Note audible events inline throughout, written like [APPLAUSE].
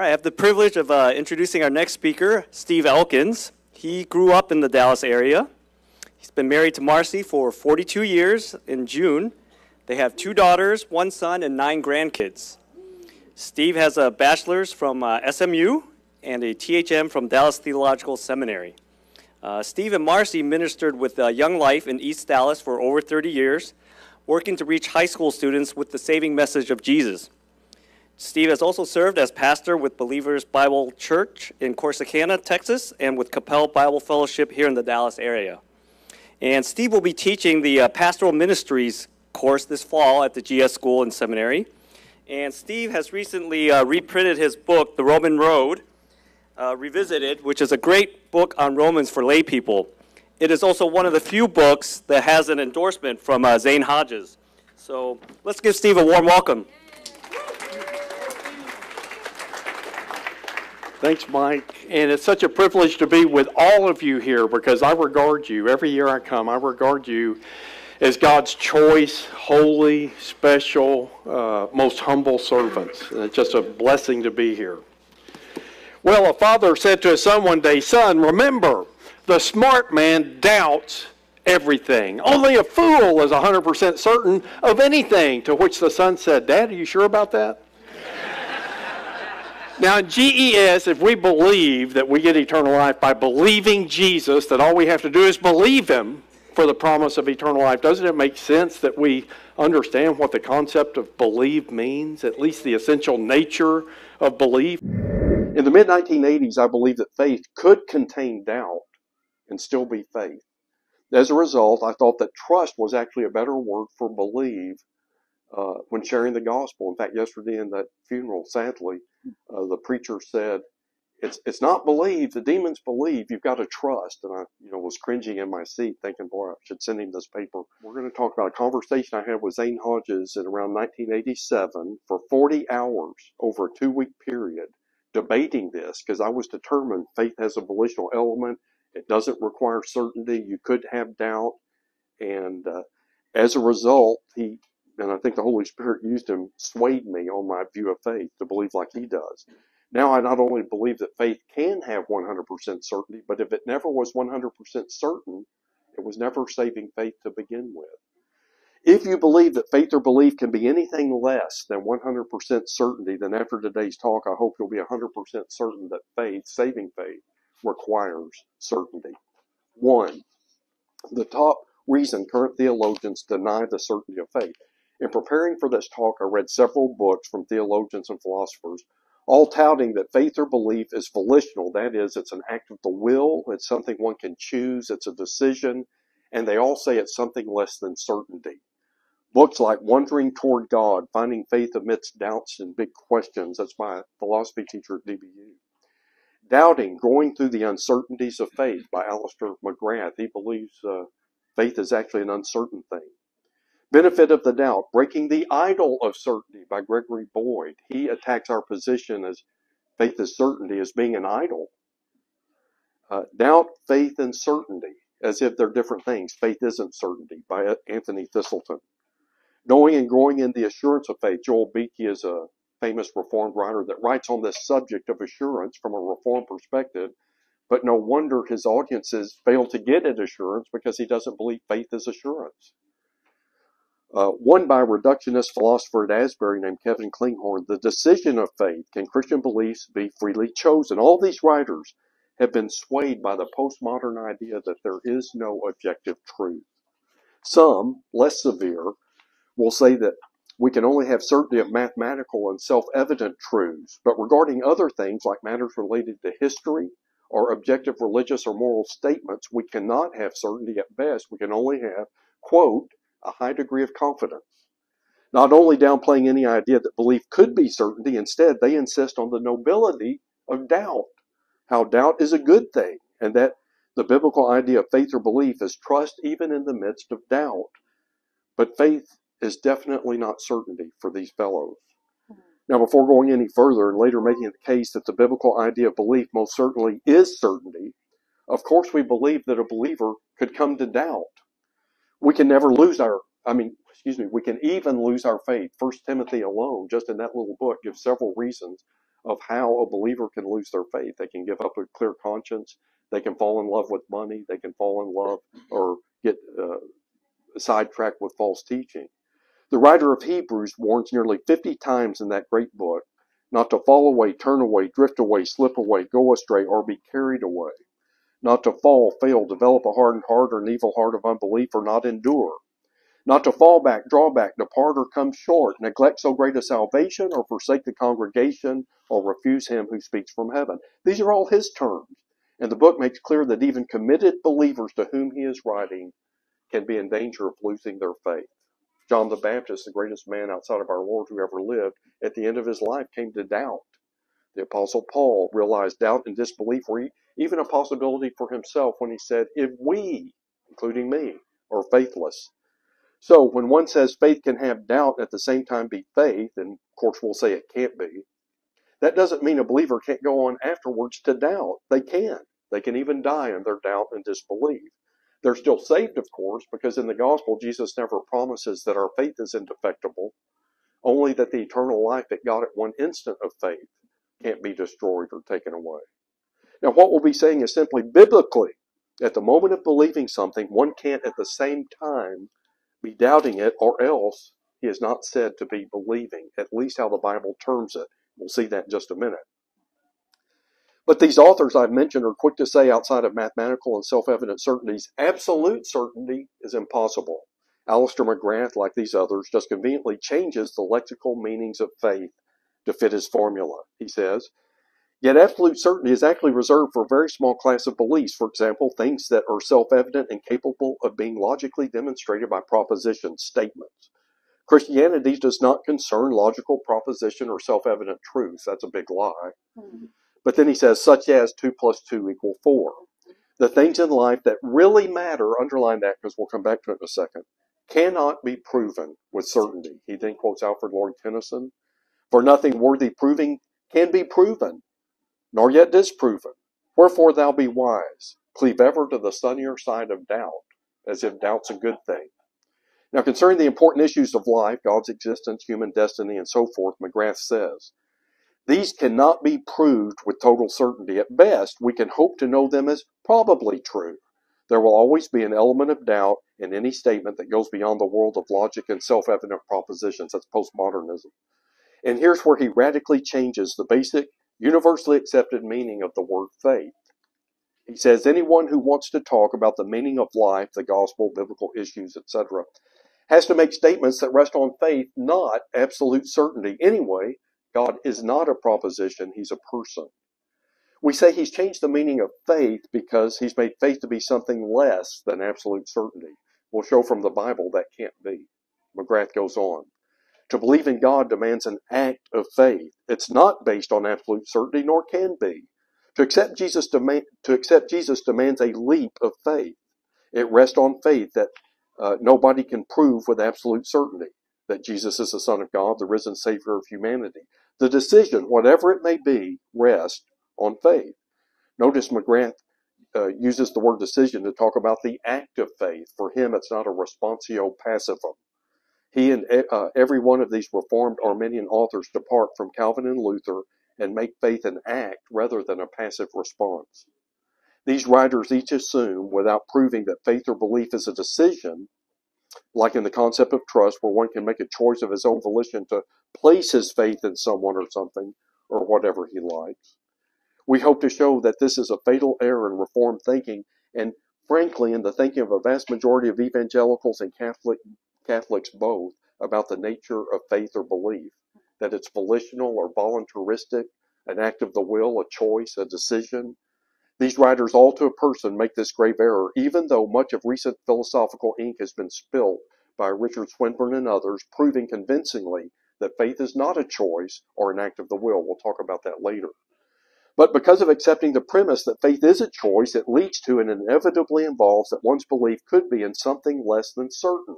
right, I have the privilege of uh, introducing our next speaker, Steve Elkins. He grew up in the Dallas area. He's been married to Marcy for 42 years in June. They have two daughters, one son, and nine grandkids. Steve has a bachelor's from uh, SMU and a THM from Dallas Theological Seminary. Uh, Steve and Marcy ministered with uh, Young Life in East Dallas for over 30 years, working to reach high school students with the saving message of Jesus. Steve has also served as pastor with Believers Bible Church in Corsicana, Texas, and with Capel Bible Fellowship here in the Dallas area. And Steve will be teaching the uh, Pastoral Ministries course this fall at the GES School and Seminary. And Steve has recently uh, reprinted his book, The Roman Road, uh, Revisited, which is a great book on Romans for lay people. It is also one of the few books that has an endorsement from uh, Zane Hodges. So let's give Steve a warm welcome. Thanks, Mike. And it's such a privilege to be with all of you here because I regard you, every year I come, I regard you as God's choice, holy, special, uh, most humble servants. And it's just a blessing to be here. Well, a father said to his son one day, Son, remember, the smart man doubts everything. Only a fool is 100% certain of anything. To which the son said, Dad, are you sure about that? Now, in GES, if we believe that we get eternal life by believing Jesus, that all we have to do is believe Him for the promise of eternal life, doesn't it make sense that we understand what the concept of believe means, at least the essential nature of belief? In the mid 1980s, I believed that faith could contain doubt and still be faith. As a result, I thought that trust was actually a better word for believe uh, when sharing the gospel. In fact, yesterday in that funeral, sadly, uh, the preacher said, "It's it's not believe. The demons believe. You've got to trust." And I, you know, was cringing in my seat, thinking, "Boy, I should send him this paper." We're going to talk about a conversation I had with Zane Hodges in around 1987 for 40 hours over a two-week period, debating this because I was determined faith has a volitional element. It doesn't require certainty. You could have doubt, and uh, as a result, he and I think the Holy Spirit used him, swayed me on my view of faith to believe like he does. Now I not only believe that faith can have 100% certainty, but if it never was 100% certain, it was never saving faith to begin with. If you believe that faith or belief can be anything less than 100% certainty, then after today's talk, I hope you'll be 100% certain that faith, saving faith, requires certainty. One, the top reason current theologians deny the certainty of faith. In preparing for this talk, I read several books from theologians and philosophers, all touting that faith or belief is volitional. That is, it's an act of the will, it's something one can choose, it's a decision, and they all say it's something less than certainty. Books like Wandering Toward God, Finding Faith Amidst Doubts and Big Questions, that's my philosophy teacher at DBU. Doubting, Growing Through the Uncertainties of Faith by Alister McGrath. He believes uh, faith is actually an uncertain thing. Benefit of the Doubt, Breaking the Idol of Certainty by Gregory Boyd. He attacks our position as faith is certainty as being an idol. Uh, doubt, faith, and certainty, as if they're different things. Faith isn't certainty by Anthony Thiselton. Knowing and Growing in the Assurance of Faith. Joel Beeke is a famous Reformed writer that writes on this subject of assurance from a Reformed perspective, but no wonder his audiences fail to get at assurance because he doesn't believe faith is assurance. Uh, one by reductionist philosopher at Asbury named Kevin Kinghorn, the decision of faith, can Christian beliefs be freely chosen? All these writers have been swayed by the postmodern idea that there is no objective truth. Some, less severe, will say that we can only have certainty of mathematical and self-evident truths, but regarding other things like matters related to history or objective religious or moral statements, we cannot have certainty at best. We can only have, quote, a high degree of confidence. Not only downplaying any idea that belief could be certainty, instead, they insist on the nobility of doubt, how doubt is a good thing, and that the biblical idea of faith or belief is trust even in the midst of doubt. But faith is definitely not certainty for these fellows. Now, before going any further and later making the case that the biblical idea of belief most certainly is certainty, of course we believe that a believer could come to doubt we can never lose our i mean excuse me we can even lose our faith first timothy alone just in that little book gives several reasons of how a believer can lose their faith. They can give up a clear conscience. They can fall in love with money. They can fall in love or get uh, sidetracked with false teaching. The writer of Hebrews warns nearly 50 times in that great book not to fall away, turn away, drift away, slip away, go astray, or be carried away. Not to fall, fail, develop a hardened heart or an evil heart of unbelief, or not endure. Not to fall back, draw back, depart, or come short, neglect so great a salvation, or forsake the congregation, or refuse him who speaks from heaven. These are all his terms. And the book makes clear that even committed believers to whom he is writing can be in danger of losing their faith. John the Baptist, the greatest man outside of our Lord who ever lived, at the end of his life came to doubt. The Apostle Paul realized doubt and disbelief were even a possibility for himself when he said, If we, including me, are faithless. So when one says faith can have doubt at the same time be faith, and of course we'll say it can't be, that doesn't mean a believer can't go on afterwards to doubt. They can. They can even die in their doubt and disbelief. They're still saved, of course, because in the gospel, Jesus never promises that our faith is indefectible, only that the eternal life that God at one instant of faith can't be destroyed or taken away. Now, what we'll be saying is simply biblically, at the moment of believing something, one can't at the same time be doubting it, or else he is not said to be believing, at least how the Bible terms it. We'll see that in just a minute. But these authors I've mentioned are quick to say outside of mathematical and self-evident certainties, absolute certainty is impossible. Alister McGrath, like these others, just conveniently changes the lexical meanings of faith to fit his formula. He says, Yet absolute certainty is actually reserved for a very small class of beliefs. For example, things that are self-evident and capable of being logically demonstrated by proposition statements. Christianity does not concern logical proposition or self-evident truth. That's a big lie. Mm-hmm. But then he says, such as 2 plus 2 equal 4. The things in life that really matter, underline that because we'll come back to it in a second, cannot be proven with certainty. He then quotes Alfred Lord Tennyson, for nothing worthy proving can be proven, nor yet disproven. Wherefore thou be wise, cleave ever to the sunnier side of doubt, as if doubt's a good thing. Now, concerning the important issues of life, God's existence, human destiny, and so forth, McGrath says, these cannot be proved with total certainty. At best, we can hope to know them as probably true. There will always be an element of doubt in any statement that goes beyond the world of logic and self evident propositions. That's postmodernism. And here's where he radically changes the basic, universally accepted meaning of the word faith. He says anyone who wants to talk about the meaning of life, the gospel, biblical issues, etc., has to make statements that rest on faith, not absolute certainty. Anyway, God is not a proposition, He's a person. We say He's changed the meaning of faith because He's made faith to be something less than absolute certainty. We'll show from the Bible that can't be. McGrath goes on. To believe in God demands an act of faith. It's not based on absolute certainty, nor can be. To accept Jesus, to accept Jesus demands a leap of faith. It rests on faith that uh, nobody can prove with absolute certainty that Jesus is the Son of God, the risen Savior of humanity. The decision, whatever it may be, rests on faith. Notice McGrath uh, uses the word decision to talk about the act of faith. For him, it's not a responsio passivum. He and uh, every one of these Reformed Arminian authors depart from Calvin and Luther and make faith an act rather than a passive response. These writers each assume, without proving that faith or belief is a decision, like in the concept of trust, where one can make a choice of his own volition to place his faith in someone or something or whatever he likes. We hope to show that this is a fatal error in Reformed thinking, and frankly, in the thinking of a vast majority of evangelicals and Catholic, Catholics both, about the nature of faith or belief, that it's volitional or voluntaristic, an act of the will, a choice, a decision, these writers, all to a person, make this grave error, even though much of recent philosophical ink has been spilt by Richard Swinburne and others, proving convincingly that faith is not a choice or an act of the will. We'll talk about that later. But because of accepting the premise that faith is a choice, it leads to and inevitably involves that one's belief could be in something less than certain,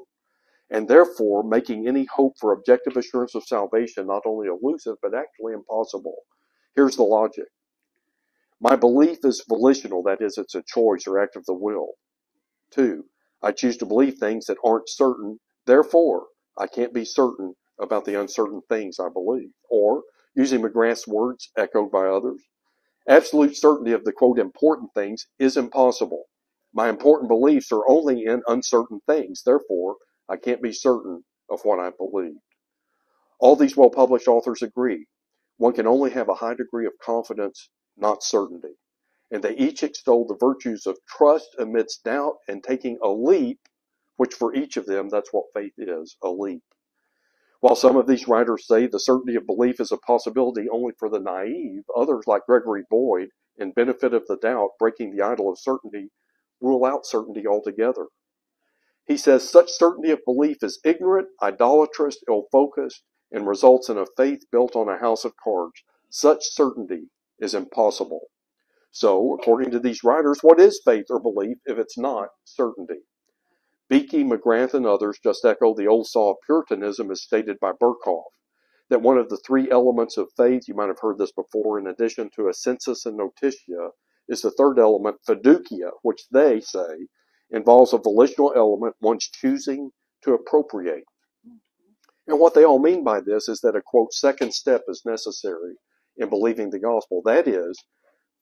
and therefore making any hope for objective assurance of salvation not only elusive, but actually impossible. Here's the logic. My belief is volitional, that is, it's a choice or act of the will. Two, I choose to believe things that aren't certain, therefore, I can't be certain about the uncertain things I believe. Or, Using McGrath's words, echoed by others, absolute certainty of the quote important things is impossible. My important beliefs are only in uncertain things. Therefore, I can't be certain of what I believe. All these well published authors agree. One can only have a high degree of confidence, not certainty. And they each extol the virtues of trust amidst doubt and taking a leap, which for each of them, that's what faith is a leap. While some of these writers say the certainty of belief is a possibility only for the naive, others, like Gregory Boyd, in Benefit of the Doubt, Breaking the Idol of Certainty, rule out certainty altogether. He says such certainty of belief is ignorant, idolatrous, ill focused, and results in a faith built on a house of cards. Such certainty is impossible. So, according to these writers, what is faith or belief if it's not certainty? Beeke, McGrath, and others just echo the old saw of Puritanism as stated by Berkhof, that one of the three elements of faith, you might have heard this before, in addition to assensus and notitia, is the third element, fiducia, which they say involves a volitional element, one's choosing to appropriate. And what they all mean by this is that a quote, second step is necessary in believing the gospel. That is,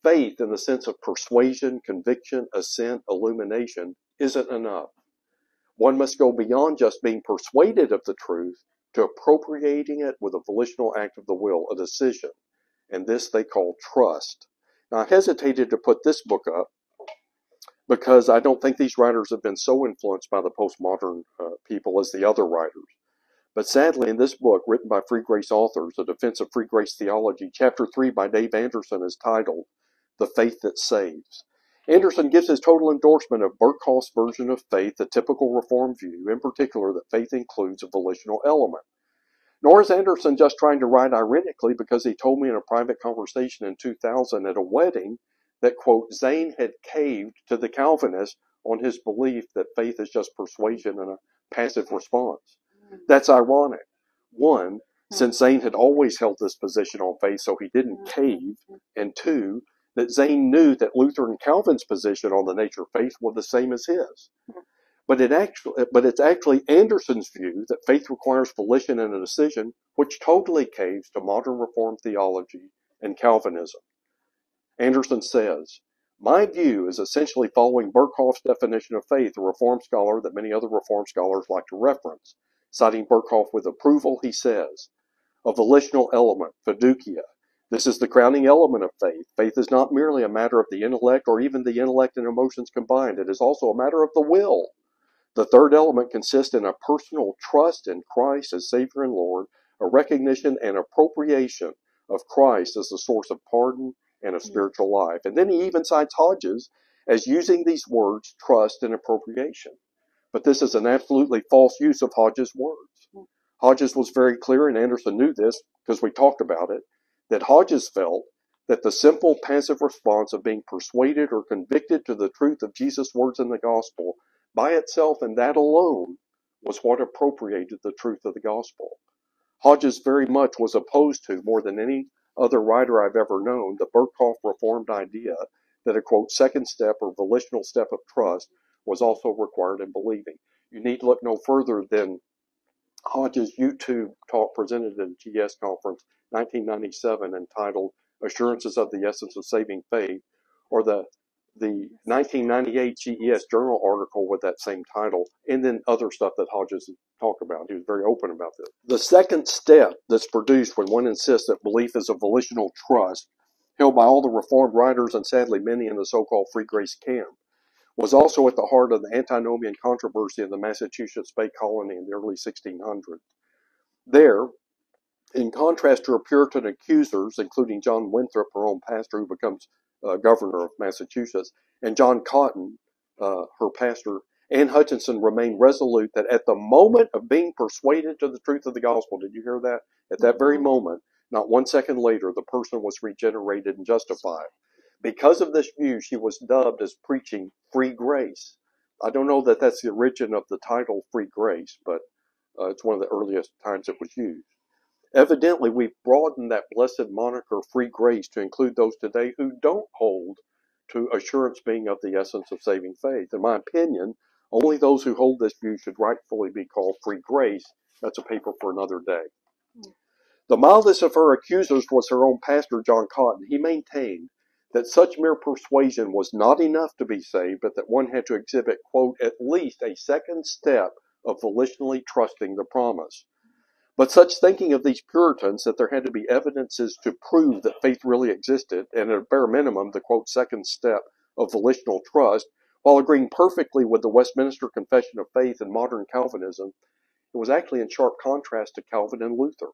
faith in the sense of persuasion, conviction, assent, illumination isn't enough. One must go beyond just being persuaded of the truth to appropriating it with a volitional act of the will, a decision. And this they call trust. Now, I hesitated to put this book up because I don't think these writers have been so influenced by the postmodern uh, people as the other writers. But sadly, in this book, written by Free Grace authors, A Defense of Free Grace Theology, Chapter 3 by Dave Anderson is titled The Faith That Saves. Anderson gives his total endorsement of Berkhof's version of faith, the typical Reformed view, in particular that faith includes a volitional element. Nor is Anderson just trying to write ironically because he told me in a private conversation in 2000 at a wedding that, quote, Zane had caved to the Calvinist on his belief that faith is just persuasion and a passive response. Mm. That's ironic. One, hmm. since Zane had always held this position on faith, so he didn't mm. cave. And two, that Zane knew that Luther and Calvin's position on the nature of faith were the same as his. Hmm. But it actually, but it's actually Anderson's view that faith requires volition and a decision, which totally caves to modern Reformed theology and Calvinism. Anderson says, my view is essentially following Berkhof's definition of faith, a Reformed scholar that many other Reformed scholars like to reference. Citing Berkhof with approval, he says, a volitional element, fiducia, this is the crowning element of faith. Faith is not merely a matter of the intellect or even the intellect and emotions combined. It is also a matter of the will. The third element consists in a personal trust in Christ as Savior and Lord, a recognition and appropriation of Christ as the source of pardon and of spiritual life. And then he even cites Hodges as using these words, trust and appropriation. But this is an absolutely false use of Hodges' words. Hodges was very clear, and Anderson knew this because we talked about it, that Hodges felt that the simple passive response of being persuaded or convicted to the truth of Jesus' words in the gospel by itself and that alone was what appropriated the truth of the gospel. Hodges very much was opposed to, more than any other writer I've ever known, the Berkhof Reformed idea that a quote, second step or volitional step of trust was also required in believing. You need look no further than Hodges' YouTube talk presented at a GES conference 1997 entitled Assurances of the Essence of Saving Faith, or the the 1998 GES Journal article with that same title, and then other stuff that Hodges talked about. He was very open about this. The second step that's produced when one insists that belief is a volitional trust, held by all the Reformed writers and sadly many in the so-called Free Grace camp, was also at the heart of the antinomian controversy in the Massachusetts Bay Colony in the early 1600s. There, in contrast to her Puritan accusers, including John Winthrop, her own pastor, who becomes uh, governor of Massachusetts, and John Cotton, uh, her pastor, Anne Hutchinson remained resolute that at the moment of being persuaded to the truth of the gospel, did you hear that? At that very mm-hmm. moment, not one second later, the person was regenerated and justified. Because of this view, she was dubbed as preaching free grace. I don't know that that's the origin of the title free grace, but uh, it's one of the earliest times it was used. Evidently, we've broadened that blessed moniker free grace to include those today who don't hold to assurance being of the essence of saving faith. In my opinion, only those who hold this view should rightfully be called free grace. That's a paper for another day. Hmm. The mildest of her accusers was her own pastor, John Cotton. He maintained that such mere persuasion was not enough to be saved, but that one had to exhibit, quote, at least a second step of volitionally trusting the promise. But such thinking of these Puritans that there had to be evidences to prove that faith really existed, and at a bare minimum, the quote, second step of volitional trust, while agreeing perfectly with the Westminster Confession of Faith and modern Calvinism, it was actually in sharp contrast to Calvin and Luther.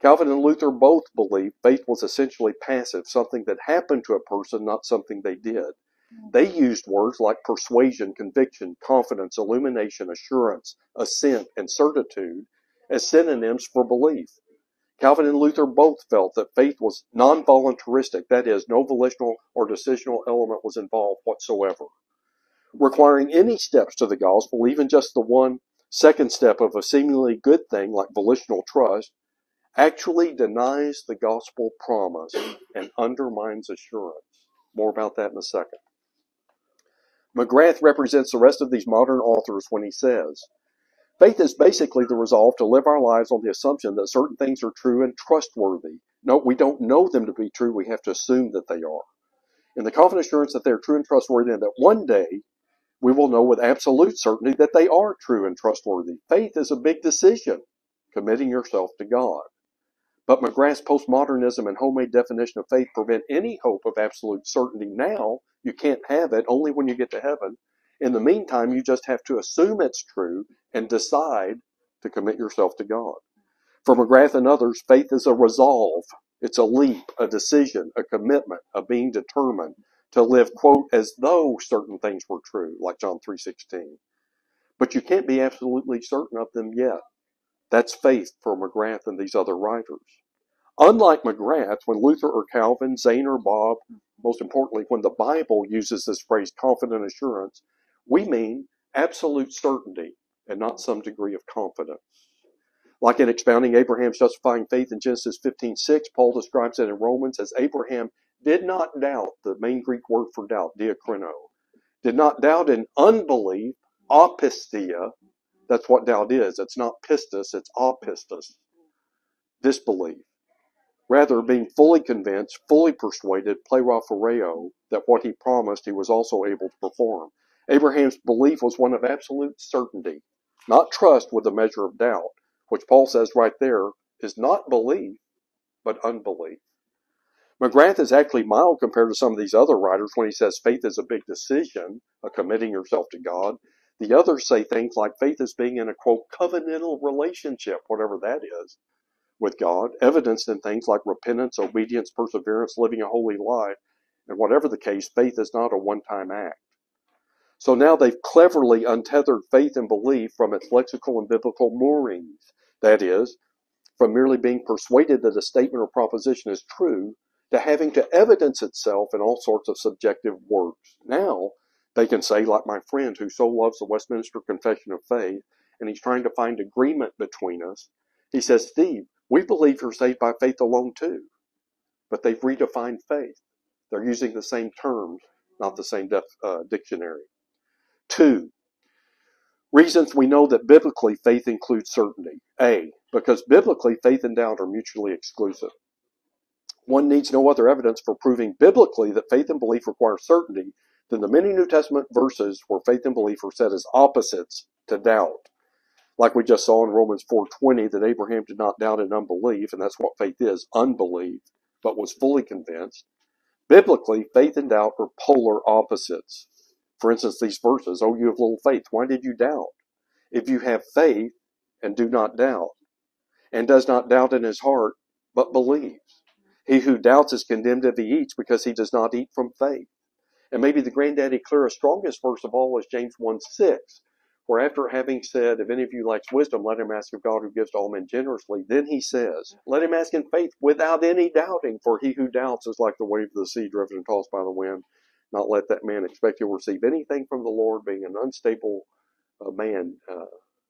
Calvin and Luther both believed faith was essentially passive, something that happened to a person, not something they did. Mm-hmm. They used words like persuasion, conviction, confidence, illumination, assurance, assent, and certitude as synonyms for belief. Calvin and Luther both felt that faith was non voluntaristic, that is, no volitional or decisional element was involved whatsoever. Requiring any steps to the gospel, even just the one second step of a seemingly good thing like volitional trust, actually denies the gospel promise and undermines assurance. More about that in a second. McGrath represents the rest of these modern authors when he says, Faith is basically the resolve to live our lives on the assumption that certain things are true and trustworthy. No, we don't know them to be true, we have to assume that they are. In the confident assurance that they are true and trustworthy, and that one day we will know with absolute certainty that they are true and trustworthy. Faith is a big decision, committing yourself to God. But McGrath's postmodernism and homemade definition of faith prevent any hope of absolute certainty now. You can't have it only when you get to heaven. In the meantime, you just have to assume it's true and decide to commit yourself to God. For McGrath and others, faith is a resolve. It's a leap, a decision, a commitment, a being determined to live, quote, as though certain things were true, like John 3.16. But you can't be absolutely certain of them yet. That's faith for McGrath and these other writers. Unlike McGrath, when Luther or Calvin, Zane or Bob, most importantly, when the Bible uses this phrase confident assurance, we mean absolute certainty and not some degree of confidence. Like in expounding Abraham's justifying faith in Genesis 15:6, Paul describes it in Romans as Abraham did not doubt, the main Greek word for doubt, diakrino, did not doubt in unbelief, apistia, that's what doubt is. It's not pistis, it's apistis, disbelief. Rather, being fully convinced, fully persuaded, plerophoreo, that what he promised he was also able to perform. Abraham's belief was one of absolute certainty, not trust with a measure of doubt, which Paul says right there is not belief, but unbelief. McGrath is actually mild compared to some of these other writers when he says faith is a big decision, a committing yourself to God. The others say things like faith is being in a quote covenantal relationship, whatever that is, with God, evidenced in things like repentance, obedience, perseverance, living a holy life. And whatever the case, faith is not a one time act. So now they've cleverly untethered faith and belief from its lexical and biblical moorings. That is, from merely being persuaded that a statement or proposition is true to having to evidence itself in all sorts of subjective works. Now, they can say, like my friend who so loves the Westminster Confession of Faith, and he's trying to find agreement between us. He says, Steve, we believe you're saved by faith alone too. But they've redefined faith. They're using the same terms, not the same def, uh, dictionary. Two, reasons we know that biblically faith includes certainty. A, because biblically faith and doubt are mutually exclusive. One needs no other evidence for proving biblically that faith and belief require certainty than the many New Testament verses where faith and belief are set as opposites to doubt. Like we just saw in Romans 4:20 that Abraham did not doubt in unbelief, and that's what faith is, unbelief, but was fully convinced. Biblically, faith and doubt are polar opposites. For instance, these verses, Oh, you have little faith, why did you doubt? If you have faith and do not doubt, and does not doubt in his heart, but believes. He who doubts is condemned if he eats because he does not eat from faith. And maybe the granddaddy clearest, strongest verse of all is James 1 6, where after having said, If any of you lacks wisdom, let him ask of God who gives to all men generously, then he says, Let him ask in faith without any doubting, for he who doubts is like the wave of the sea driven and tossed by the wind not let that man expect he'll receive anything from the Lord, being an unstable uh, man, uh,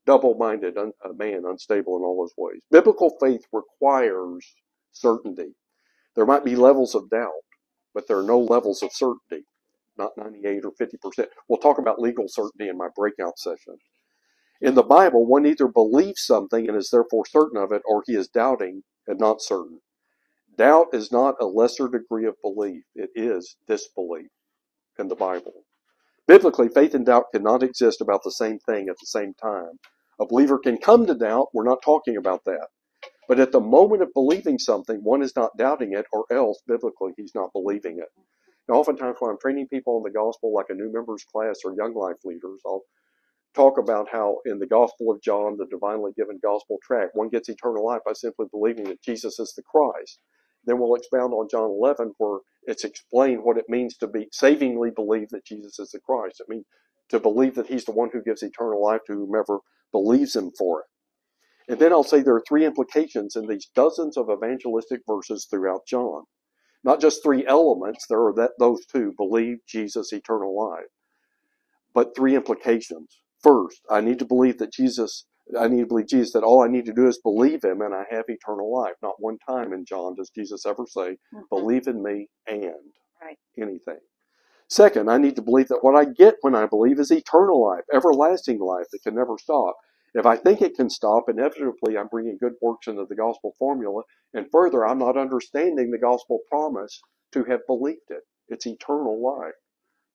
double minded un- man, unstable in all his ways. Biblical faith requires certainty. There might be levels of doubt, but there are no levels of certainty, not 98 or 50%. We'll talk about legal certainty in my breakout session. In the Bible, one either believes something and is therefore certain of it, or he is doubting and not certain. Doubt is not a lesser degree of belief, it is disbelief in the Bible. Biblically, faith and doubt cannot exist about the same thing at the same time. A believer can come to doubt, we're not talking about that. But at the moment of believing something, one is not doubting it, or else, biblically, he's not believing it. Now, oftentimes when I'm training people in the gospel, like a new members class or young life leaders, I'll talk about how in the Gospel of John, the divinely given gospel tract, one gets eternal life by simply believing that Jesus is the Christ. Then we'll expound on John 11, where it's explained what it means to be savingly believe that Jesus is the Christ. I mean, to believe that He's the one who gives eternal life to whomever believes Him for it. And then I'll say there are three implications in these dozens of evangelistic verses throughout John. Not just three elements, there are that, those two believe Jesus, eternal life, but three implications. First, I need to believe that Jesus, I need to believe Jesus, that all I need to do is believe him and I have eternal life. Not one time in John does Jesus ever say, mm-hmm. believe in me and right. anything. Second, I need to believe that what I get when I believe is eternal life, everlasting life that can never stop. If I think it can stop, inevitably I'm bringing good works into the gospel formula. And further, I'm not understanding the gospel promise to have believed it. It's eternal life.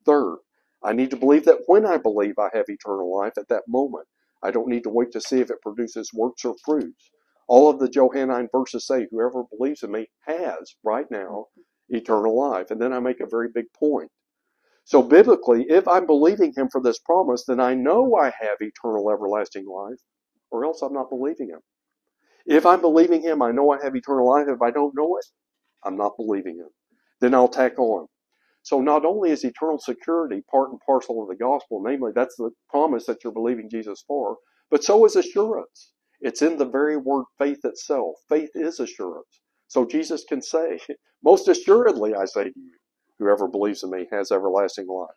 Third, I need to believe that when I believe I have eternal life at that moment, I don't need to wait to see if it produces works or fruits. All of the Johannine verses say, whoever believes in me has right now eternal life. And then I make a very big point. So biblically, if I'm believing him for this promise, then I know I have eternal everlasting life, or else I'm not believing him. If I'm believing him, I know I have eternal life. If I don't know it, I'm not believing him. Then I'll tack on. So not only is eternal security part and parcel of the gospel, namely that's the promise that you're believing Jesus for, but so is assurance. It's in the very word faith itself. Faith is assurance. So Jesus can say, [LAUGHS] most assuredly I say to you, whoever believes in me has everlasting life.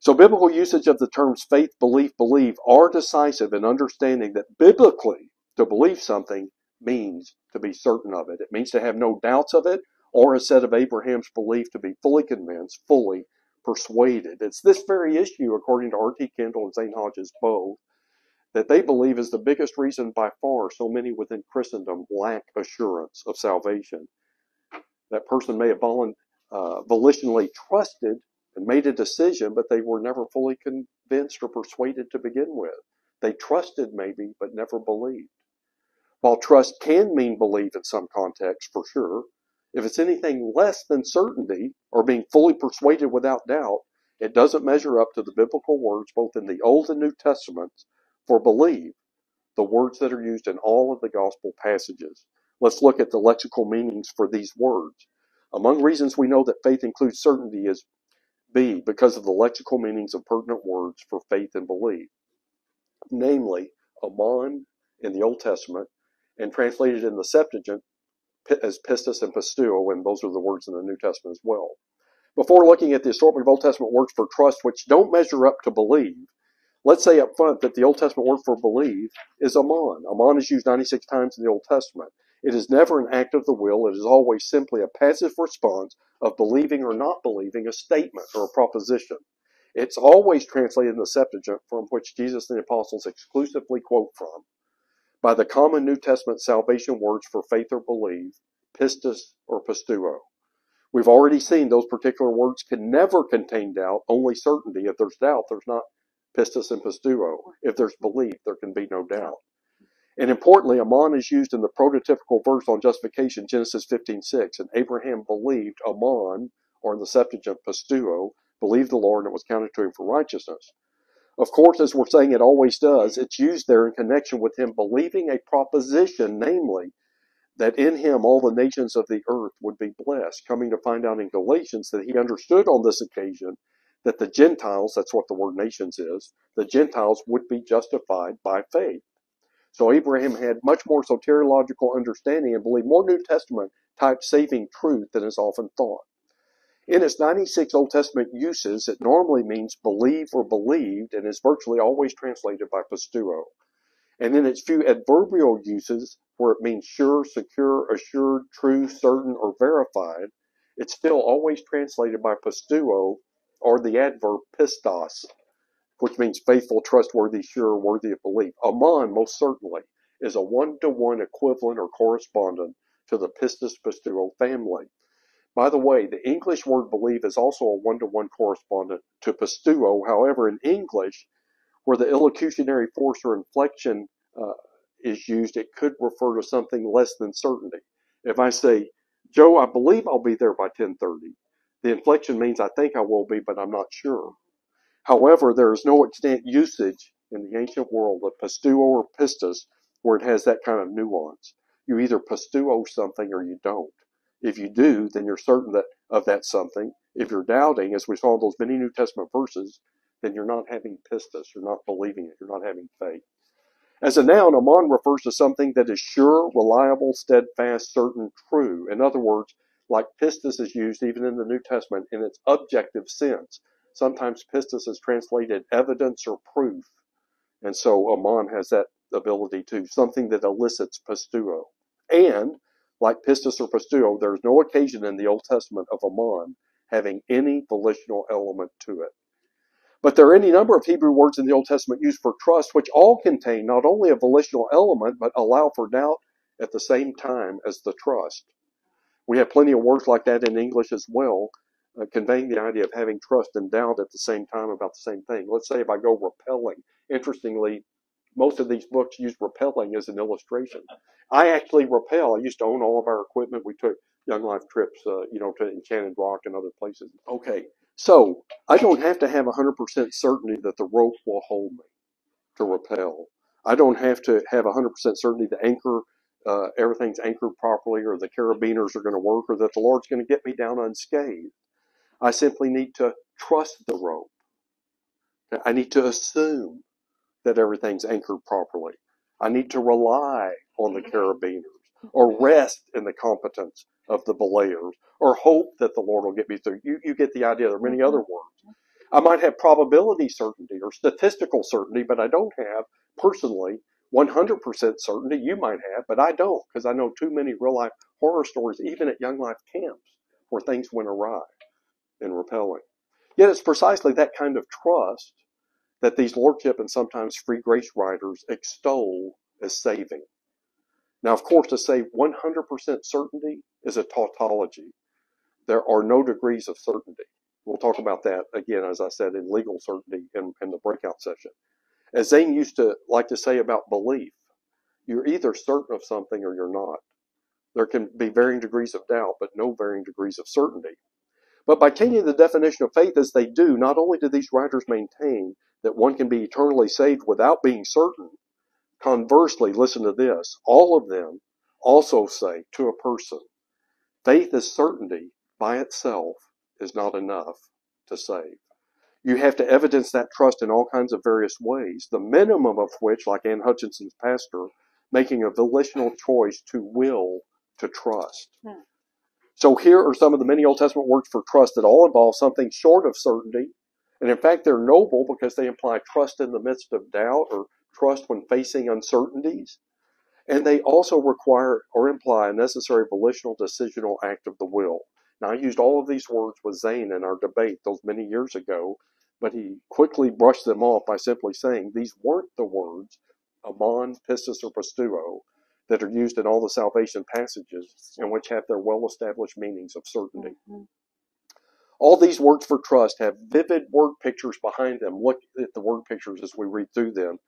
So biblical usage of the terms faith, belief, believe are decisive in understanding that biblically to believe something means to be certain of it. It means to have no doubts of it or a set of Abraham's belief, to be fully convinced, fully persuaded. It's this very issue, according to R.T. Kendall and Zane Hodges both, that they believe is the biggest reason by far so many within Christendom lack assurance of salvation. That person may have volu- uh, volitionally trusted and made a decision, but they were never fully convinced or persuaded to begin with. They trusted maybe, but never believed. While trust can mean believe in some context, for sure, if it's anything less than certainty or being fully persuaded without doubt, it doesn't measure up to the biblical words both in the Old and New Testaments for believe, the words that are used in all of the gospel passages. Let's look at the lexical meanings for these words. Among reasons we know that faith includes certainty is B, because of the lexical meanings of pertinent words for faith and belief. Namely, aman in the Old Testament and translated in the Septuagint as pistis and pisteuo, and those are the words in the New Testament as well. Before looking at the assortment of Old Testament words for trust, which don't measure up to believe, let's say up front that the Old Testament word for believe is aman. Aman is used 96 times in the Old Testament. It is never an act of the will. It is always simply a passive response of believing or not believing a statement or a proposition. It's always translated in the Septuagint, from which Jesus and the apostles exclusively quote from by the common New Testament salvation words for faith or believe, pistis or pisteuo. We've already seen those particular words can never contain doubt, only certainty. If there's doubt, there's not pistis and pisteuo. If there's belief, there can be no doubt. And importantly, aman is used in the prototypical verse on justification, Genesis 15:6. And Abraham believed aman, or in the Septuagint pisteuo, believed the Lord, and it was counted to him for righteousness. Of course, as we're saying, it always does. It's used there in connection with him believing a proposition, namely, that in him all the nations of the earth would be blessed. Coming to find out in Galatians that he understood on this occasion that the Gentiles, that's what the word nations is, the Gentiles would be justified by faith. So Abraham had much more soteriological understanding and believed more New Testament type saving truth than is often thought. In its 96 Old Testament uses, it normally means believe or believed and is virtually always translated by pisteuo. And in its few adverbial uses, where it means sure, secure, assured, true, certain, or verified, it's still always translated by pisteuo or the adverb pistos, which means faithful, trustworthy, sure, worthy of belief. Aman, most certainly. is a one-to-one equivalent or correspondent to the pistis pisteuo family. By the way, the English word believe is also a one-to-one correspondent to pisteuo. However, in English, where the illocutionary force or inflection uh, is used, it could refer to something less than certainty. If I say, Joe, I believe I'll be there by 1030, the inflection means I think I will be, but I'm not sure. However, there is no extant usage in the ancient world of pisteuo or pistis where it has that kind of nuance. You either pisteuo something or you don't. If you do, then you're certain that of that something. If you're doubting, as we saw in those many New Testament verses, then you're not having pistis. You're not believing it. You're not having faith. As a noun, aman refers to something that is sure, reliable, steadfast, certain, true. In other words, like pistis is used even in the New Testament in its objective sense. Sometimes pistis is translated evidence or proof. And so aman has that ability too, something that elicits pisteuo. And like pistis or pisteuo, there is no occasion in the Old Testament of aman having any volitional element to it. But there are any number of Hebrew words in the Old Testament used for trust, which all contain not only a volitional element, but allow for doubt at the same time as the trust. We have plenty of words like that in English as well, uh, conveying the idea of having trust and doubt at the same time about the same thing. Let's say if I go repelling. Interestingly, most of these books use repelling as an illustration. I actually repel. I used to own all of our equipment. We took Young Life trips, uh, you know, to Enchanted Rock and other places. Okay, so I don't have to have 100% certainty that the rope will hold me to repel. I don't have to have 100% certainty the anchor, uh, everything's anchored properly, or the carabiners are going to work, or that the Lord's going to get me down unscathed. I simply need to trust the rope. I need to assume that everything's anchored properly. I need to rely on the mm-hmm. carabiners or mm-hmm. rest in the competence of the belayers or hope that the Lord will get me through. You, you get the idea. There are many mm-hmm. other words. I might have probability certainty or statistical certainty, but I don't have personally 100% certainty. You might have, but I don't because I know too many real life horror stories, even at Young Life camps, where things went awry and repelling. Yet it's precisely that kind of trust that these lordship and sometimes free grace writers extol as saving. Now, of course, to say 100% certainty is a tautology. There are no degrees of certainty. We'll talk about that again, as I said, in legal certainty in, in the breakout session. As Zane used to like to say about belief, you're either certain of something or you're not. There can be varying degrees of doubt, but no varying degrees of certainty. But by taking the definition of faith as they do, not only do these writers maintain that one can be eternally saved without being certain, Conversely, listen to this. All of them also say to a person, faith is certainty by itself is not enough to save. You have to evidence that trust in all kinds of various ways, the minimum of which, like Anne Hutchinson's pastor, making a volitional choice to will to trust. Hmm. So here are some of the many Old Testament words for trust that all involve something short of certainty. And in fact, they're noble because they imply trust in the midst of doubt or trust when facing uncertainties. And they also require or imply a necessary volitional decisional act of the will. Now, I used all of these words with Zane in our debate those many years ago, but he quickly brushed them off by simply saying these weren't the words aman, pistis, or pisteuo that are used in all the salvation passages and which have their well established meanings of certainty. Mm-hmm. All these words for trust have vivid word pictures behind them. Look at the word pictures as we read through them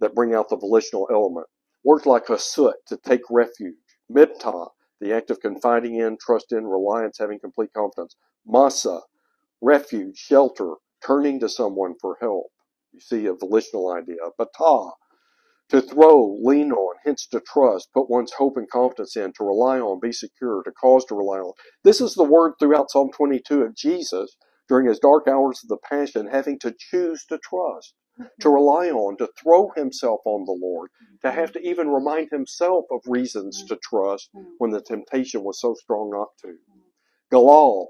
that bring out the volitional element. Words like hasut, to take refuge, mibtah, the act of confiding in, trust in, reliance, having complete confidence, masa, refuge, shelter, turning to someone for help. You see a volitional idea. Batah, to throw, lean on, hence to trust, put one's hope and confidence in, to rely on, be secure, to cause to rely on. This is the word throughout Psalm 22 of Jesus during his dark hours of the Passion, having to choose to trust to mm-hmm. rely on, to throw himself on the Lord, to mm-hmm. have to even remind himself of reasons mm-hmm. to trust when the temptation was so strong not to. Galal,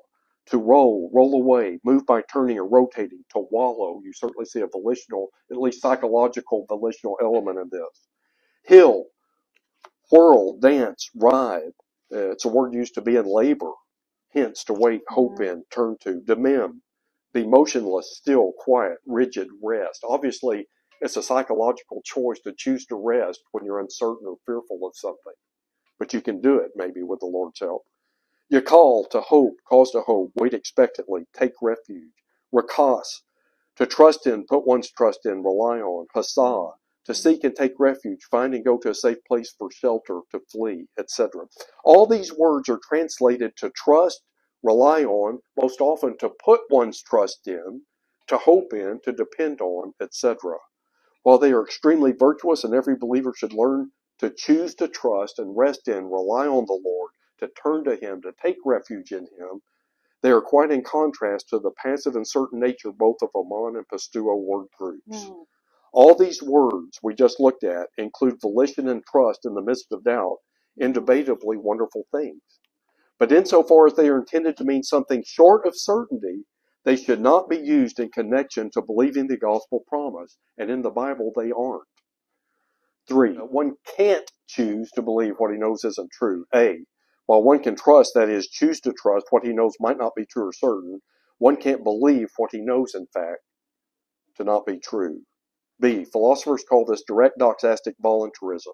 to roll, roll away, move by turning or rotating, to wallow. You certainly see a volitional, at least psychological volitional element in this. Hill, whirl, dance, ride. Uh, it's a word used to be in labor, hence to wait, hope in, turn to. Demim, be motionless, still, quiet, rigid, rest. Obviously, It's a psychological choice to choose to rest when you're uncertain or fearful of something. But you can do it maybe with the Lord's help. You call to hope, cause to hope, wait expectantly, take refuge. Rakas, to trust in, put one's trust in, rely on. Hasa, to seek and take refuge, find and go to a safe place for shelter, to flee, etc. All these words are translated to trust, rely on, most often to put one's trust in, to hope in, to depend on, etc. While they are extremely virtuous and every believer should learn to choose to trust and rest in, rely on the Lord, to turn to Him, to take refuge in Him, they are quite in contrast to the passive and certain nature both of Aman and pisteuo word groups. Mm. All these words we just looked at include volition and trust in the midst of doubt, indebatably wonderful things. But insofar as they are intended to mean something short of certainty, they should not be used in connection to believing the gospel promise, and in the Bible they aren't. Three, one can't choose to believe what he knows isn't true. A, while one can trust, that is, choose to trust what he knows might not be true or certain, one can't believe what he knows, in fact, to not be true. B. Philosophers call this direct doxastic voluntarism.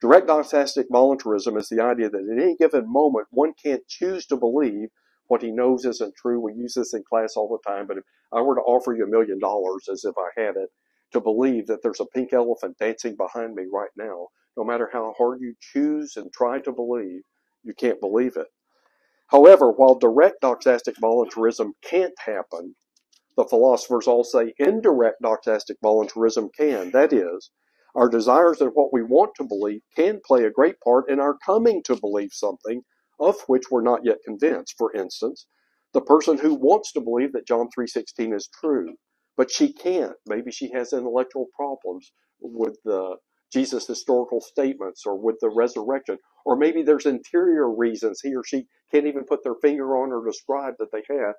Direct doxastic voluntarism is the idea that at any given moment one can't choose to believe what he knows isn't true. We use this in class all the time, but if I were to offer you a million dollars as if I had it to believe that there's a pink elephant dancing behind me right now, no matter how hard you choose and try to believe, you can't believe it. However, while direct doxastic voluntarism can't happen, the philosophers all say indirect doxastic voluntarism can. That is, our desires and what we want to believe can play a great part in our coming to believe something of which we're not yet convinced. For instance, the person who wants to believe that John 3:16 is true, but she can't. Maybe she has intellectual problems with the Jesus' historical statements or with the resurrection, or maybe there's interior reasons he or she can't even put their finger on or describe that they have.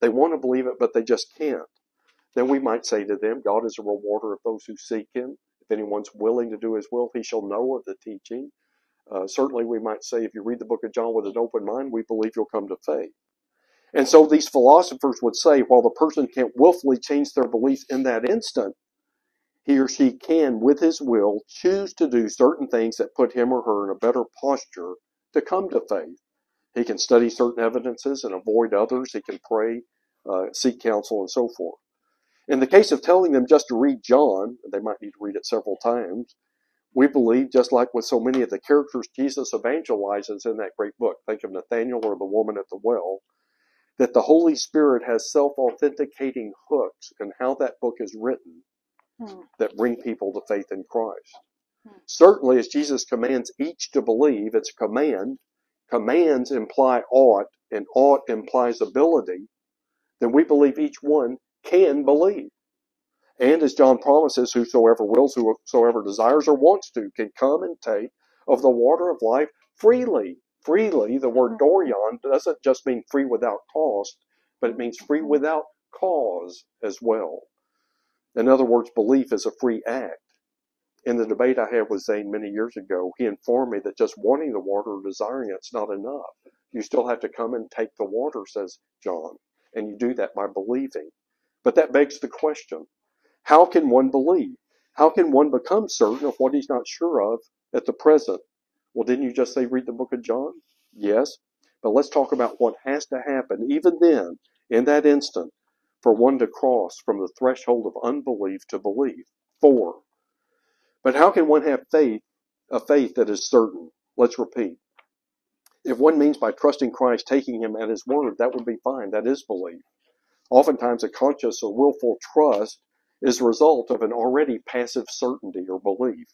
They want to believe it, but they just can't. Then we might say to them, God is a rewarder of those who seek him. If anyone's willing to do his will, he shall know of the teaching. Uh, certainly, we might say, if you read the book of John with an open mind, we believe you'll come to faith. And so these philosophers would say, while the person can't willfully change their belief in that instant, he or she can, with his will, choose to do certain things that put him or her in a better posture to come to faith. He can study certain evidences and avoid others. He can pray uh, seek counsel, and so forth. In the case of telling them just to read John, they might need to read it several times. We believe, just like with so many of the characters Jesus evangelizes in that great book, think of Nathaniel or the woman at the well, that the Holy Spirit has self authenticating hooks in how that book is written hmm. that bring people to faith in Christ. Hmm. Certainly, as Jesus commands each to believe, it's a command. Commands imply ought, and ought implies ability then we believe each one can believe. And as John promises, whosoever wills, whosoever desires or wants to, can come and take of the water of life freely. Freely, the word mm-hmm. doesn't just mean free without cost, but it means free without cause as well. In other words, belief is a free act. In the debate I had with Zane many years ago, he informed me that just wanting the water or desiring it's not enough. You still have to come and take the water, says John and you do that by believing. But that begs the question how can one believe? How can one become certain of what he's not sure of at the present? Well, didn't you just say read the book of John? Yes. But let's talk about what has to happen, even then, in that instant, for one to cross from the threshold of unbelief to belief. Four. But how can one have faith, a faith that is certain? Let's repeat. If one means by trusting Christ, taking him at his word, that would be fine. That is belief. Oftentimes, a conscious or willful trust is a result of an already passive certainty or belief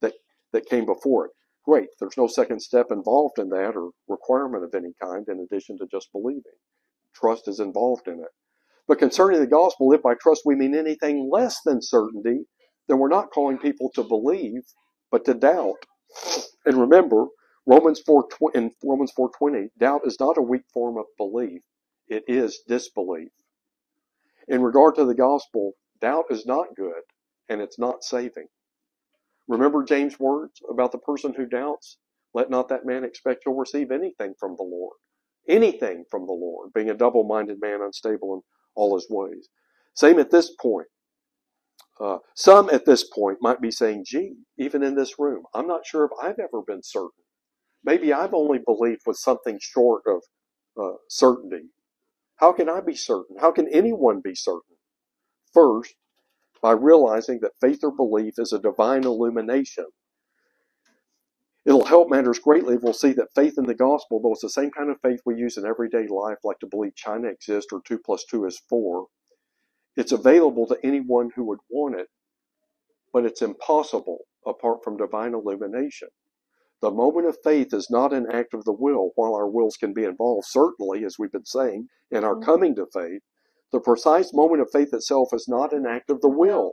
that, that came before it. Great. There's no second step involved in that or requirement of any kind in addition to just believing. Trust is involved in it. But concerning the gospel, if by trust we mean anything less than certainty, then we're not calling people to believe, but to doubt. And remember, Romans 4 in Romans 4:20, doubt is not a weak form of belief; it is disbelief. In regard to the gospel, doubt is not good and it's not saving. Remember James' words about the person who doubts? Let not that man expect to receive anything from the Lord. Anything from the Lord, being a double minded man, unstable in all his ways. Same at this point. Uh, some at this point might be saying, gee, even in this room, I'm not sure if I've ever been certain. Maybe I've only believed with something short of uh, certainty. How can I be certain? How can anyone be certain? First, by realizing that faith or belief is a divine illumination. It'll help matters greatly if we'll see that faith in the gospel, though it's the same kind of faith we use in everyday life, like to believe China exists or 2 plus 2 is 4, it's available to anyone who would want it, but it's impossible apart from divine illumination. The moment of faith is not an act of the will, while our wills can be involved, certainly, as we've been saying, in our mm-hmm. coming to faith. The precise moment of faith itself is not an act of the will.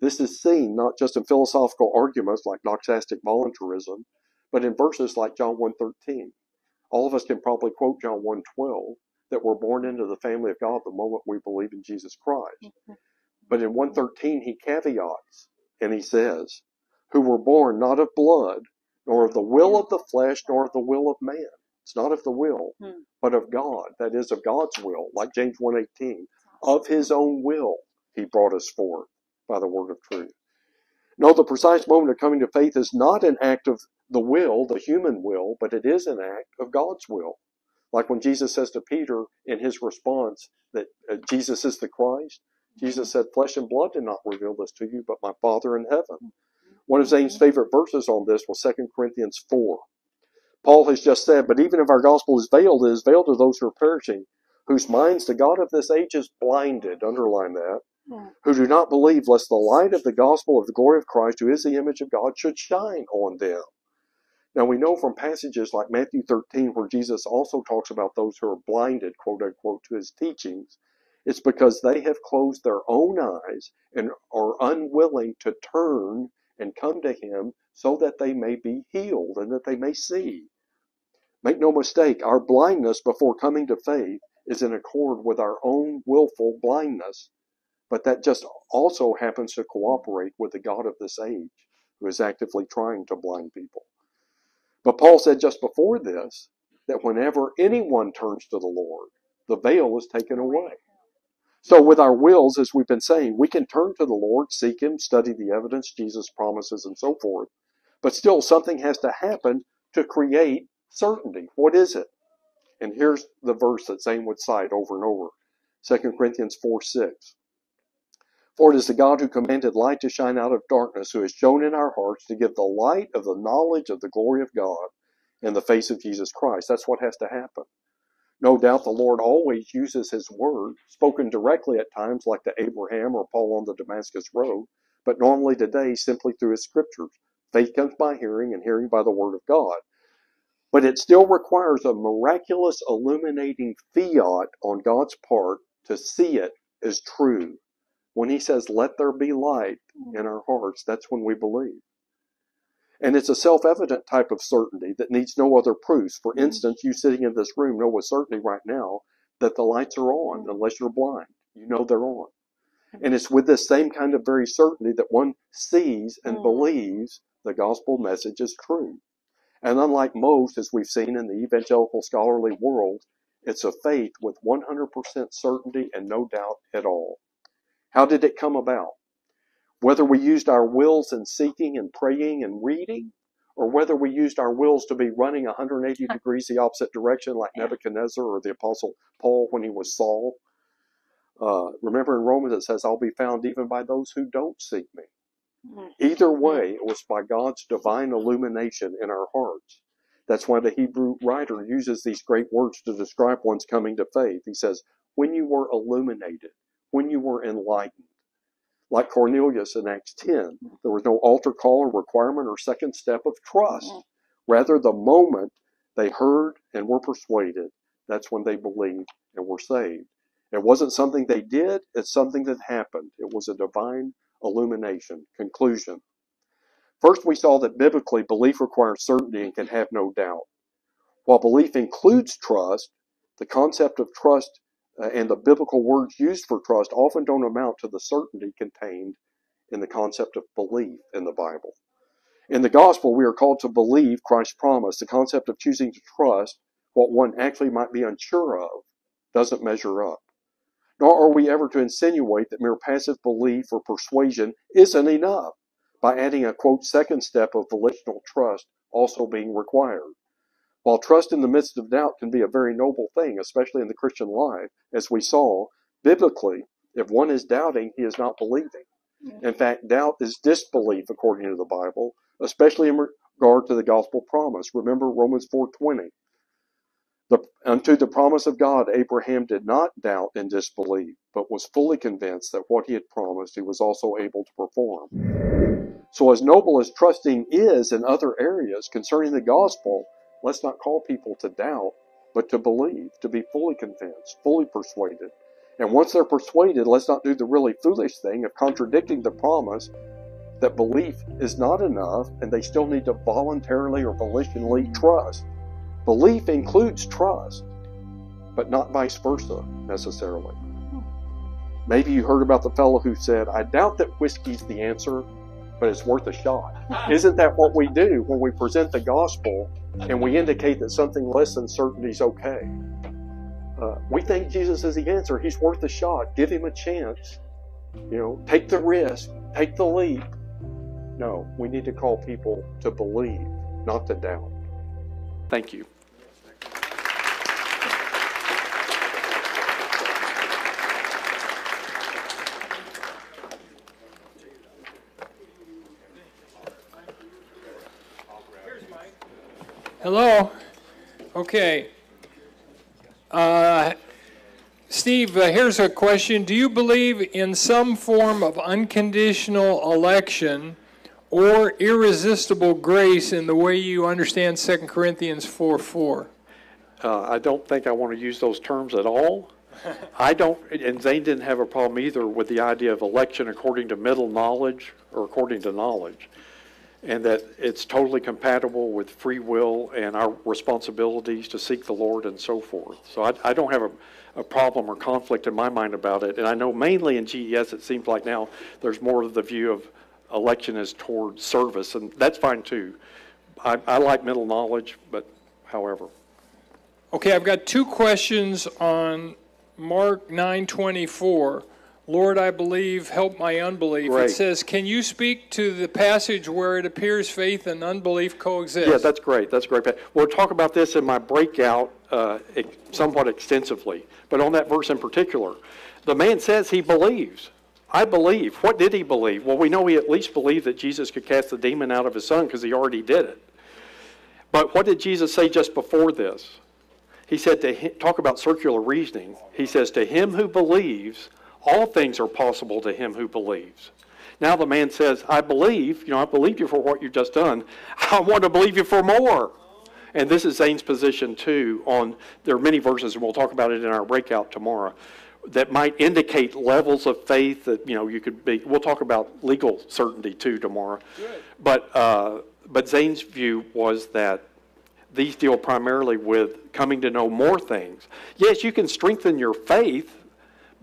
This is seen not just in philosophical arguments like doxastic voluntarism, but in verses like John 1.13. All of us can probably quote John 1.12, that we're born into the family of God the moment we believe in Jesus Christ. Mm-hmm. But in 1.13, he caveats and he says, Who were born not of blood, nor of the will of the flesh, nor of the will of man. It's not of the will, hmm. but of God. That is of God's will, like James 1:18. Of his own will, he brought us forth by the word of truth. No, the precise moment of coming to faith is not an act of the will, the human will, but it is an act of God's will. Like when Jesus says to Peter in his response that uh, Jesus is the Christ, Jesus said, Flesh and blood did not reveal this to you, but my Father in heaven. One of Zane's favorite verses on this was 2 Corinthians 4. Paul has just said, But even if our gospel is veiled, it is veiled to those who are perishing, whose minds the God of this age is blinded, underline that, who do not believe, lest the light of the gospel of the glory of Christ, who is the image of God, should shine on them. Now we know from passages like Matthew 13, where Jesus also talks about those who are blinded, quote unquote, to his teachings, it's because they have closed their own eyes and are unwilling to turn and come to him so that they may be healed and that they may see. Make no mistake, our blindness before coming to faith is in accord with our own willful blindness, but that just also happens to cooperate with the God of this age who is actively trying to blind people. But Paul said just before this that whenever anyone turns to the Lord, the veil is taken away. So with our wills, as we've been saying, we can turn to the Lord, seek Him, study the evidence, Jesus promises, and so forth. But still, something has to happen to create certainty. What is it? And here's the verse that Zane would cite over and over 2 Corinthians 4 6. For it is the God who commanded light to shine out of darkness, who has shown in our hearts to give the light of the knowledge of the glory of God in the face of Jesus Christ. That's what has to happen. No doubt the Lord always uses His word, spoken directly at times, like to Abraham or Paul on the Damascus Road, but normally today simply through His scriptures. Faith comes by hearing, and hearing by the word of God. But it still requires a miraculous illuminating fiat on God's part to see it as true when he says, let there be light mm. in our hearts, that's when we believe. And it's a self evident type of certainty that needs no other proofs. For mm. instance, you sitting in this room know with certainty right now that the lights are on, mm. unless you're blind. You know they're on. And it's with this same kind of very certainty that one sees and believes the gospel message is true. And unlike most, as we've seen in the evangelical scholarly world, it's a faith with 100% certainty and no doubt at all. How did it come about? Whether we used our wills in seeking and praying and reading, or whether we used our wills to be running 180 [LAUGHS] degrees the opposite direction, like Nebuchadnezzar or the Apostle Paul when he was Saul. Uh, remember in Romans it says, I'll be found even by those who don't seek me. Mm-hmm. Either way, it was by God's divine illumination in our hearts. That's why the Hebrew writer uses these great words to describe one's coming to faith. He says, When you were illuminated, when you were enlightened. Like Cornelius in Acts 10, there was no altar call or requirement or second step of trust. Mm-hmm. Rather, the moment they heard and were persuaded, that's when they believed and were saved. It wasn't something they did, it's something that happened. It was a divine illumination. Conclusion. First, we saw that biblically belief requires certainty and can have no doubt. While belief includes trust, the concept of trust uh, and the biblical words used for trust often don't amount to the certainty contained in the concept of belief in the Bible. In the gospel, we are called to believe Christ's promise. The concept of choosing to trust what one actually might be unsure of doesn't measure up. Nor are we ever to insinuate that mere passive belief or persuasion isn't enough by adding a quote second step of volitional trust also being required. While trust in the midst of doubt can be a very noble thing, especially in the Christian life, as we saw, biblically, if one is doubting, he is not believing. Mm-hmm. In fact, doubt is disbelief according to the Bible, especially in regard to the gospel promise. Remember Romans 4:20. The, unto the promise of God, Abraham did not doubt and disbelieve, but was fully convinced that what he had promised he was also able to perform. So, as noble as trusting is in other areas concerning the gospel, let's not call people to doubt, but to believe, to be fully convinced, fully persuaded. And once they're persuaded, let's not do the really foolish thing of contradicting the promise that belief is not enough and they still need to voluntarily or volitionally trust. Belief includes trust, but not vice versa necessarily. Hmm. Maybe you heard about the fellow who said, I doubt that whiskey's the answer, but it's worth a shot. Isn't that what we do when we present the gospel and we indicate that something less than certainty is okay? Uh, we think Jesus is the answer. He's worth a shot. Give him a chance. You know, take the risk, take the leap. No, we need to call people to believe, not to doubt. Thank you. Hello. Okay. Uh, Steve, uh, here's a question. Do you believe in some form of unconditional election or irresistible grace in the way you understand 2 Corinthians 4 4? Uh, I don't think I want to use those terms at all. I don't, and Zane didn't have a problem either with the idea of election according to middle knowledge or according to knowledge and that it's totally compatible with free will and our responsibilities to seek the Lord and so forth. So I, I don't have a, a problem or conflict in my mind about it. And I know mainly in GES, it seems like now there's more of the view of election as toward service, and that's fine too. I, I like middle knowledge, but however. Okay, I've got two questions on Mark 924. Lord, I believe, help my unbelief. Right. It says, can you speak to the passage where it appears faith and unbelief coexist? Yeah, that's great. That's great. We'll talk about this in my breakout uh, somewhat extensively. But on that verse in particular, the man says he believes. I believe. What did he believe? Well, we know he at least believed that Jesus could cast the demon out of his son because he already did it. But what did Jesus say just before this? He said to him, talk about circular reasoning. He says, To him who believes, all things are possible to him who believes. Now the man says, I believe, you know, I believe you for what you've just done. [LAUGHS] I want to believe you for more. And this is Zane's position too on, there are many verses, and we'll talk about it in our breakout tomorrow, that might indicate levels of faith that, you know, you could be, we'll talk about legal certainty too tomorrow. Good. But, uh, but Zane's view was that these deal primarily with coming to know more things. Yes, you can strengthen your faith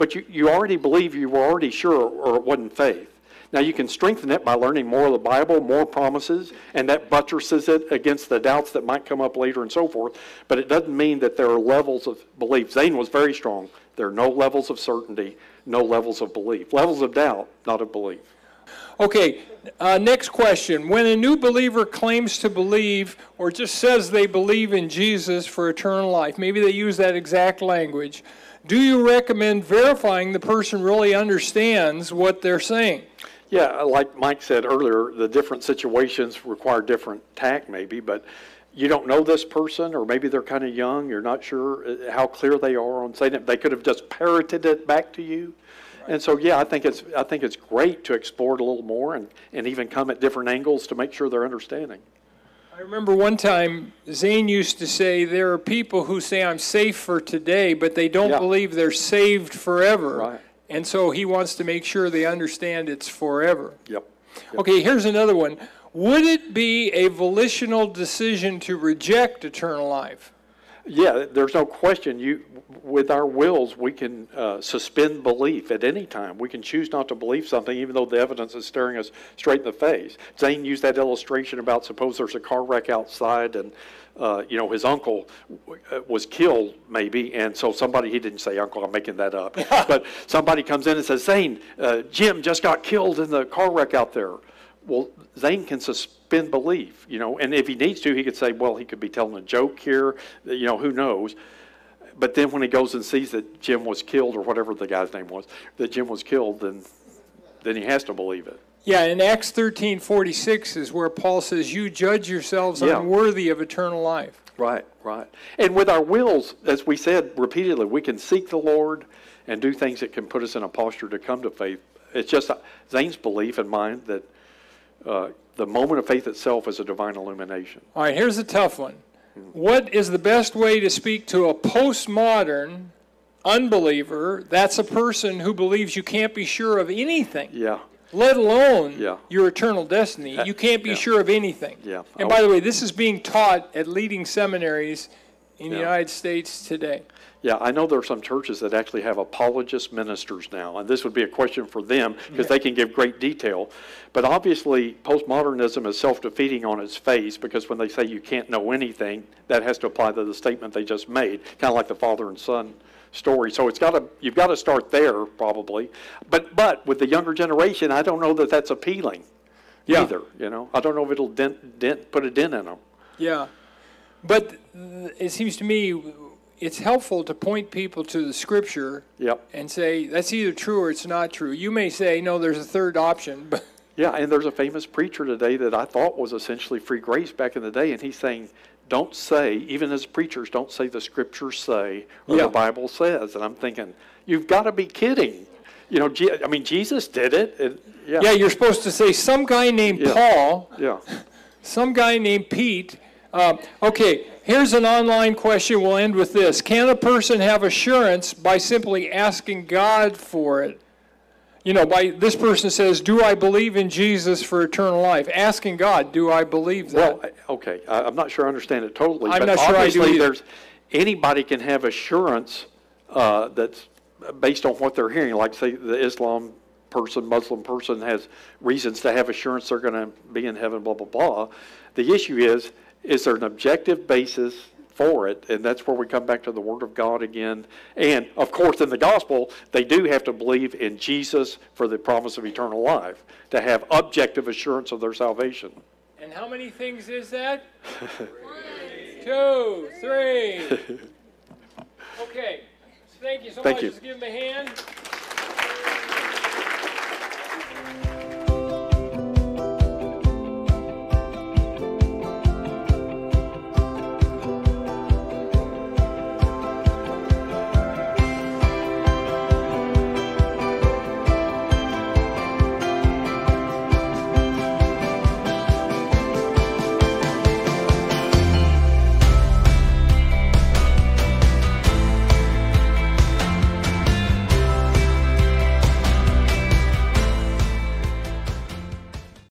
but you, you already believe you were already sure or it wasn't faith. Now you can strengthen it by learning more of the Bible, more promises, and that buttresses it against the doubts that might come up later and so forth. But it doesn't mean that there are levels of belief. Zane was very strong. There are no levels of certainty, no levels of belief. Levels of doubt, not of belief. Okay, uh, next question. When a new believer claims to believe or just says they believe in Jesus for eternal life, maybe they use that exact language, do you recommend verifying the person really understands what they're saying? Yeah, like Mike said earlier, the different situations require different tact, maybe, but you don't know this person, or maybe they're kind of young, you're not sure uh, how clear they are on saying it. They could have just parroted it back to you. And so, yeah, I think it's I think it's great to explore it a little more and, and even come at different angles to make sure they're understanding. I remember one time Zane used to say there are people who say I'm safe for today, but they don't yeah. believe they're saved forever. Right. And so he wants to make sure they understand it's forever. Yep. yep. Okay, here's another one. Would it be a volitional decision to reject eternal life? Yeah, there's no question. You, with our wills, we can uh, suspend belief at any time. We can choose not to believe something, even though the evidence is staring us straight in the face. Zane used that illustration about suppose there's a car wreck outside, and uh, you know his uncle w- uh, was killed, maybe, and so somebody he didn't say uncle. I'm making that up, [LAUGHS] but somebody comes in and says, Zane, uh, Jim just got killed in the car wreck out there. Well, Zane can suspend belief, you know, and if he needs to, he could say, well, he could be telling a joke here, you know, who knows. But then when he goes and sees that Jim was killed, or whatever the guy's name was, that Jim was killed, then, then he has to believe it. Yeah, in Acts thirteen forty-six is where Paul says, you judge yourselves Yeah. unworthy of eternal life. Right, right. And with our wills, as we said repeatedly, we can seek the Lord and do things that can put us in a posture to come to faith. It's just uh, Zane's belief and mine that uh, the moment of faith itself is a divine illumination. All right, here's a tough one. What is the best way to speak to a postmodern unbeliever? That's a person who believes you can't be sure of anything, Yeah, let alone Yeah. your eternal destiny. You can't be Yeah. sure of anything. Yeah. And by the way, this is being taught at leading seminaries in the United States today. Yeah. I know there are some churches that actually have apologist ministers now, and this would be a question for them because they can give great detail. But obviously, postmodernism is self-defeating on its face because when they say you can't know anything, that has to apply to the statement they just made, kind of like the father and son story. So it's got to you've got to start there probably. But but with the younger generation, I don't know that that's appealing Yeah. either. You know, I don't know if it'll dent, dent put a dent in them. Yeah. But it seems to me it's helpful to point people to the scripture Yep. and say that's either true or it's not true. You may say no, there's a third option, [LAUGHS] but Yeah, and there's a famous preacher today that I thought was essentially free grace back in the day, and he's saying, don't say, even as preachers, don't say the scriptures say or Yeah. the Bible says. And I'm thinking, you've got to be kidding. You know, I mean, Jesus did it. and- yeah. yeah, you're supposed to say some guy named Yeah. Paul, Yeah. [LAUGHS] some guy named Pete. Uh, okay, here's an online question. We'll end with this: Can a person have assurance by simply asking God for it? You know, by this person says, "Do I believe in Jesus for eternal life?" Asking God, "Do I believe that?" Well, okay, I, I'm not sure I understand it totally. I'm but not sure I do either. there's anybody can have assurance uh, that's based on what they're hearing. Like say the Islam person, Muslim person has reasons to have assurance they're going to be in heaven. Blah blah blah. The issue is, is there an objective basis for it? And that's where we come back to the Word of God again. And of course, in the gospel, they do have to believe in Jesus for the promise of eternal life to have objective assurance of their salvation. And how many things is that? [LAUGHS] Two, three. Okay. Thank you so Thank much. you. Let's give him a hand.